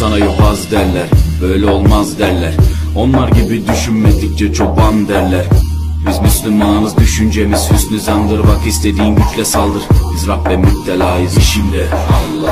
sana yobaz derler Böyle olmaz derler. Onlar gibi düşünmedikçe çoban derler. Biz Müslümanız düşüncemiz hüsnü zandır Bak istediğin güçle saldır. Biz Rabbe müptelayız işimde Allah.